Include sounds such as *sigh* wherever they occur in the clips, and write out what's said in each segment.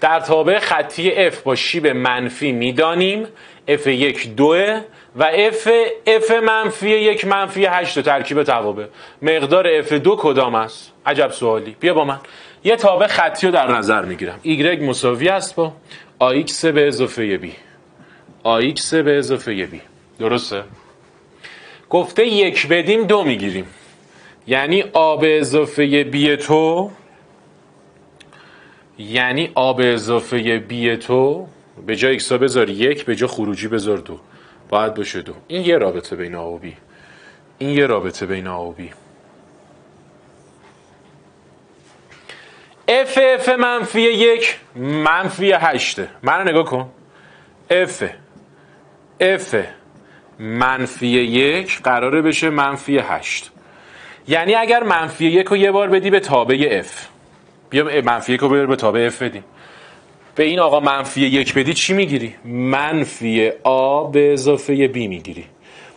در تابع خطی f با شیب منفی می‌دانیم. F یک دوه و f f منفی یک منفی هشت ترکیب توابع. مقدار f دو کدام است؟ عجب سوالی. بیا با من. یه تابع خطی رو در نظر می‌گیرم. Y مساوی است با ax به اضافه b. Ax به اضافه b. درسته؟ گفته یک بدیم دو می‌گیریم. یعنی آ به اضافه بی تو یعنی آ به اضافه بی تو به جای ایکسا بذار یک به جای خروجی بذار دو. باید باشه دو. این یه رابطه بین آ و بی. این یه رابطه بین آ و بی. اف اف منفی یک منفی هشته. من نگاه کن. اف اف منفی یک قراره بشه منفی هشت. یعنی اگر منفی یک رو یه بار بدی به تابع f بیا منفی یک رو به تابع f بدیم. به این آقا منفی یک بدی چی می‌گیری؟ منفی آ به اضافه b می‌گیری.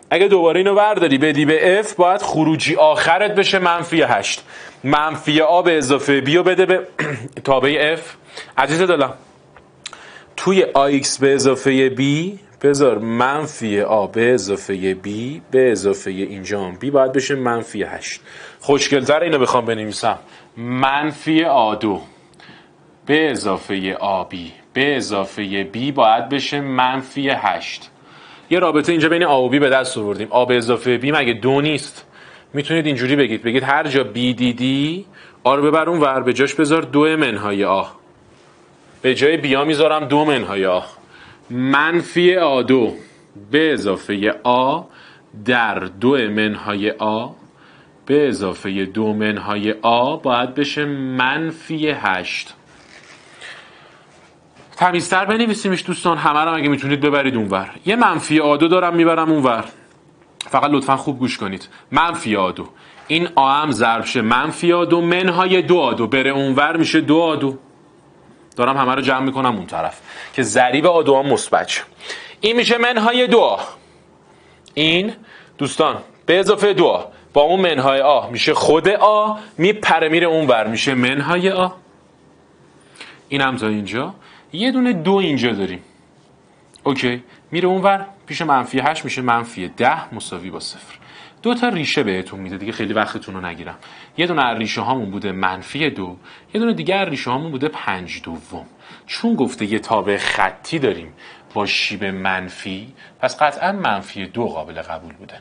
اگه دوباره اینو برداری بدی به f باید خروجی آخرت بشه منفی هشت. منفی آ به اضافه b رو بده به *clears throat* تابع f. عزیز دلم توی ax به اضافه b بذار منفی آ به اضافه b به اضافه اینجا هم b باید بشه منفی 8 خوشگلتر اینو بخوام بنویسم. منفی آ دو به اضافه آ b به اضافه b باید بشه منفی 8 یه رابطه اینجا بین آ و b به دست آوردیم. آ به اضافه b مگه دو نیست؟ می‌تونید اینجوری بگید. بگید هر جا b دیدی آ رو ببر اون ور به جاش بذار دو منهای آ. به جای بیا می‌ذارم دو منهای آ. منفی آ دو. به اضافه آ در دو منهای آ. به اضافه دو منهای آ باید بشه منفی هشت. تمیزتر بنویسیمش دوستان همه رو اگه می‌تونید ببرید اونور. یه منفی آ دو دارم می‌برم اونور. فقط لطفا خوب گوش کنید. منفی آ دو. این آ هم ضرب شه. منفی آ دو منهای دو آ دو. بره اونور میشه دو آ دو. دارم همه رو جمع می‌کنم اون طرف. که ضریب آ دو مثبت این میشه منهای دو این دوستان به اضافه دو با اون منهای آ میشه خود آ میپره میره اون ور. میشه منهای آ. این هم تا اینجا. یه دونه دو اینجا داریم. اوکی. میره اون ور پیش منفی هشت میشه منفی ده مساوی با صفر. دو تا ریشه بهتون میده دیگه خیلی وقتتون رو نگیرم. یه دونه از ریشه هامون بوده منفی دو یه دونه دیگه از ریشه هامون بوده پنج دوم. چون گفته یه تابع خطی داریم با شیب منفی پس قطعا منفی دو قابل قبول بوده.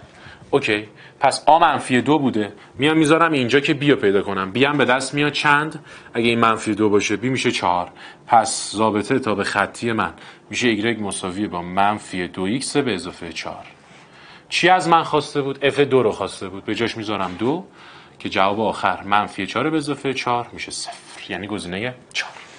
اوکی. پس آ منفی دو بوده. میام می‌ذارم اینجا که بیا پیدا کنم. بیام به دست میاد. چند؟ اگه این منفی دو باشه بی میشه چهار. پس ضابطه تابع خطی من. میشه ایگرگ مساوی با منفی دو ایکس به اضافه چهار. چی از من خواسته بود؟ اف دو رو خواسته بود. به جاش می‌ذارم دو. که جواب آخر منفی چهار به اضافه چهار میشه صفر. یعنی گزینه چهار.